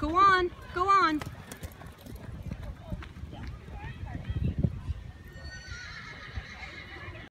Go on, go on.